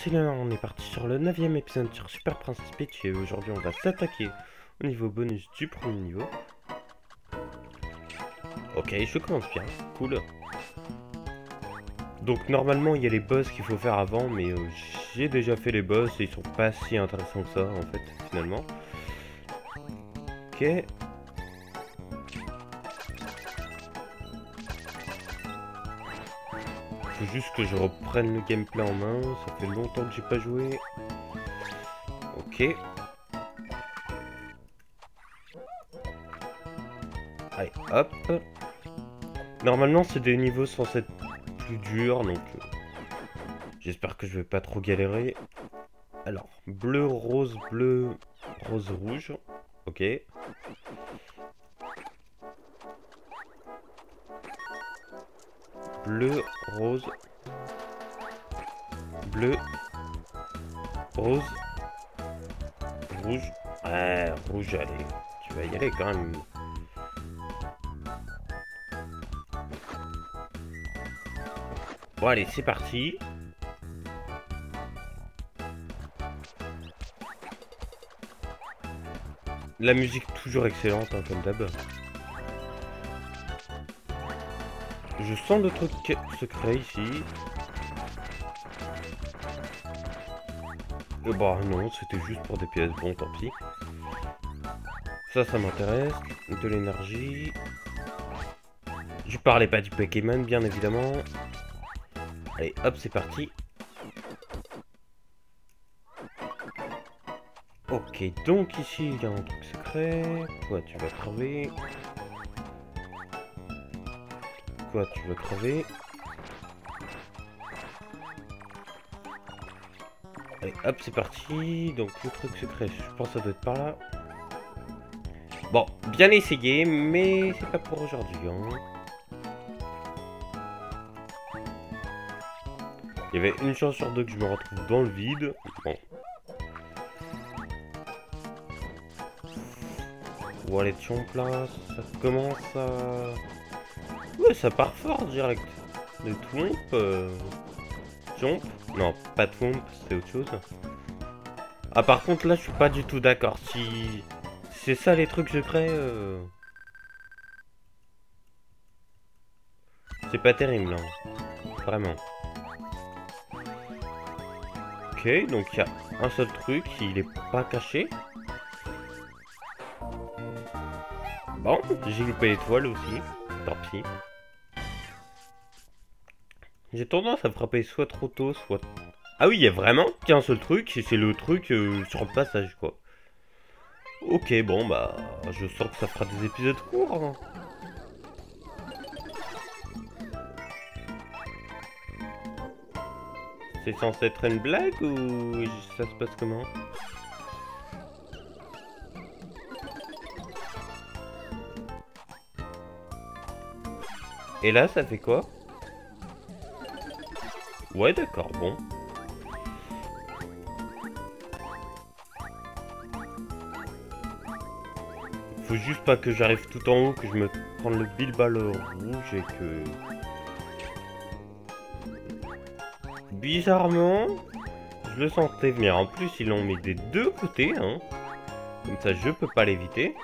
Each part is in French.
C'est là, on est parti sur le 9ème épisode sur Super Princess Peach et aujourd'hui on va s'attaquer au niveau bonus du premier niveau. Ok, je commence bien, cool. Donc normalement il y a les boss qu'il faut faire avant mais euh, j'ai déjà fait les boss et ils sont pas si intéressants que ça en fait finalement. Ok, Faut juste que je reprenne le gameplay en main. Ça fait longtemps que j'ai pas joué. Ok. Allez, hop. Normalement, c'est des niveaux censés être plus durs, donc... Euh, j'espère que je vais pas trop galérer. Alors, bleu, rose, bleu, rose, rouge. Ok. Bleu, rose, bleu, rose, rouge. Ouais, rouge, allez, tu vas y aller quand même. Bon, allez, c'est parti. La musique toujours excellente, hein, comme d'hab. Je sens le truc secret ici. Euh, bah non, c'était juste pour des pièces. Bon, tant pis. Ça, ça m'intéresse. De l'énergie. Je parlais pas du Pokémon, bien évidemment. Allez, hop, c'est parti. Ok, donc ici, il y a un truc secret. Quoi, tu vas crever Quoi, tu veux crever Allez, hop, c'est parti. Donc, le truc secret, je pense que ça doit être par là. Bon, bien essayé, mais c'est pas pour aujourd'hui. Hein. Il y avait une chance sur deux que je me retrouve dans le vide. Bon. Wallet en place, ça commence à... Ouais, ça part fort direct. Le Twomp. Euh... Non, pas Twomp, c'est autre chose. Ah, par contre, là, je suis pas du tout d'accord. Si c'est ça les trucs secrets. Euh... C'est pas terrible, hein. Vraiment. Ok, donc il y a un seul truc, il est pas caché. Bon, j'ai loupé l'étoile aussi, tant pis. J'ai tendance à frapper soit trop tôt, soit... Ah oui, il y a vraiment qu'un seul truc, c'est le truc euh, sur le passage, quoi. Ok, bon, bah, je sens que ça fera des épisodes courts. C'est censé être une blague ou ça se passe comment? Et là, ça fait quoi? Ouais, d'accord, bon. Faut juste pas que j'arrive tout en haut, que je me prenne le bilbal rouge et que... Bizarrement, je le sentais venir. En plus, ils l'ont mis des deux côtés, hein. Comme ça, je peux pas l'éviter.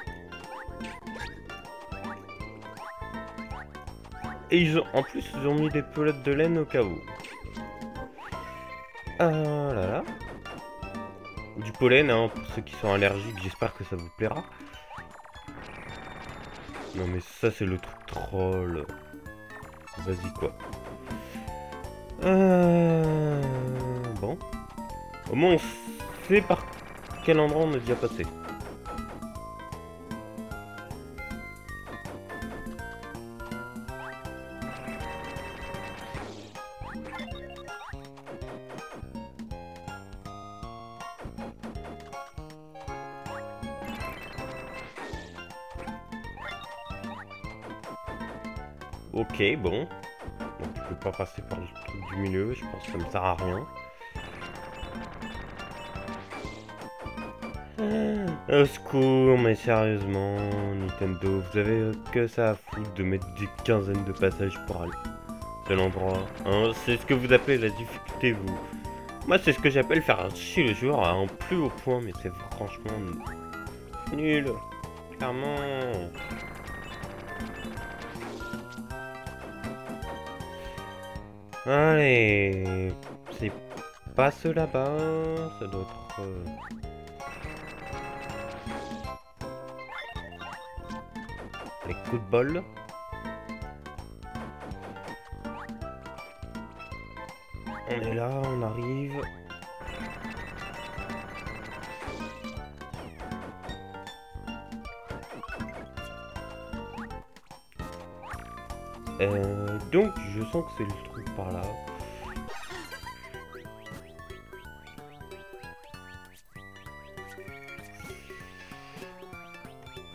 Et ils ont, en plus, ils ont mis des pelotes de laine au cas où. Là. Du pollen, hein, pour ceux qui sont allergiques, j'espère que ça vous plaira. Non mais ça c'est le truc troll. Vas-y quoi. Euh... Bon. Au moins on sait par quel endroit on est déjà passé. Ok, bon. Donc tu peux pas passer par le truc du milieu, je pense que ça me sert à rien. Ah, au secours, mais sérieusement, Nintendo, vous avez que ça à foutre de mettre des quinzaines de passages pour aller à l'endroit. Hein, c'est ce que vous appelez la difficulté, vous. Moi, c'est ce que j'appelle faire chier le joueur à un plus haut point, mais c'est franchement nul. Clairement. Allez, c'est pas ce là-bas, ça doit être... Les coups de bol. On est là, on arrive. Euh, donc, je sens que c'est le truc par là.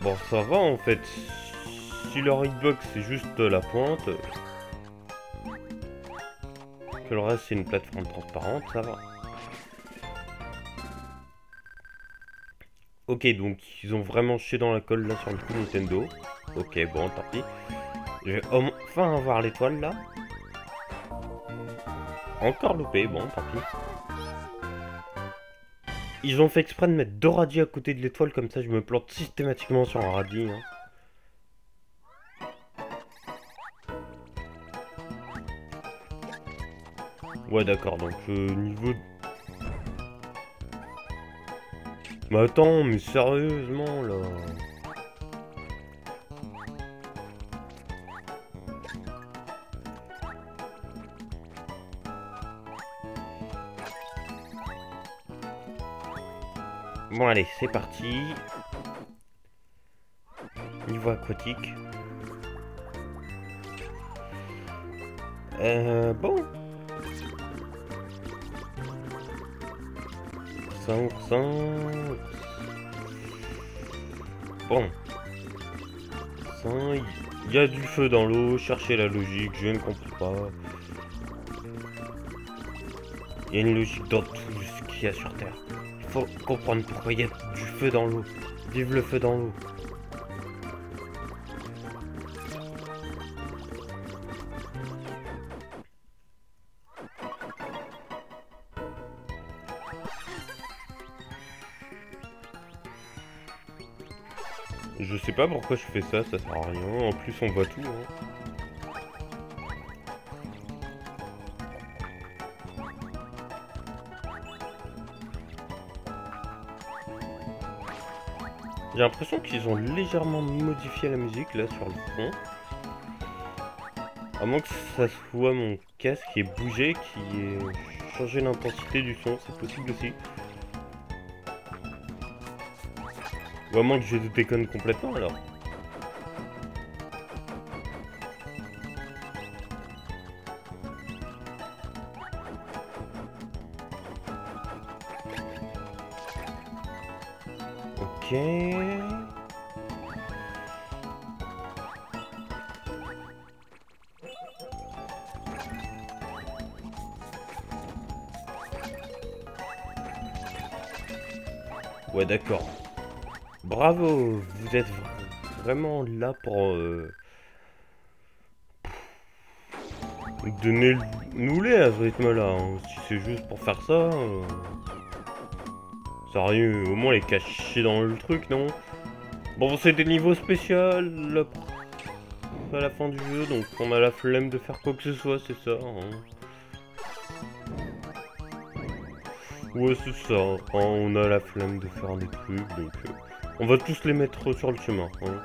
Bon, ça va en fait. Si leur hitbox c'est juste la pointe, que le reste c'est une plateforme transparente, ça va. Ok, donc ils ont vraiment chié dans la colle là sur le coup Nintendo. Ok, bon, tant pis. Je vais enfin avoir l'étoile là. Encore loupé, bon, tant pis. Ils ont fait exprès de mettre deux radis à côté de l'étoile, comme ça je me plante systématiquement sur un radis. Hein. Ouais d'accord, donc euh, niveau... Mais attends, mais sérieusement là... Bon allez, c'est parti. Niveau aquatique. Euh, bon. 500. Bon. Il y a du feu dans l'eau, cherchez la logique, je ne comprends pas. Il y a une logique dans tout ce qu'il y a sur Terre faut comprendre pourquoi il y a du feu dans l'eau. Vive le feu dans l'eau. Je sais pas pourquoi je fais ça, ça sert à rien. En plus, on voit tout. Hein. J'ai l'impression qu'ils ont légèrement modifié la musique là sur le fond. À moins que ça soit mon casque qui est bougé, qui ait changé l'intensité du son, c'est possible aussi. Ou à moins que je déconne complètement alors. Ouais, d'accord. Bravo, vous êtes vraiment là pour... Euh... Donner nous les à ce rythme-là. Hein. Si c'est juste pour faire ça... Euh... Sérieux, au moins les cacher dans le truc, non? Bon, c'était niveau spécial à la fin du jeu, donc on a la flemme de faire quoi que ce soit, c'est ça. Hein. Ouais, c'est ça. Hein. on a la flemme de faire des trucs, donc euh, on va tous les mettre sur le chemin. Hein.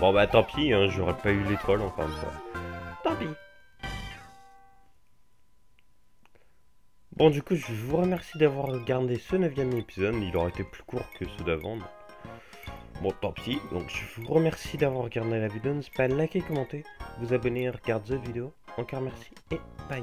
Bon bah tant pis, j'aurais pas eu l'étoile encore une. Tant pis. Bon, du coup, je vous remercie d'avoir regardé ce 9 épisode. Il aurait été plus court que ceux d'avant. Bon, tant pis. Donc, je vous remercie d'avoir regardé la vidéo. N'hésitez pas à liker, commenter, vous abonner, regarder cette vidéo. Encore merci et bye.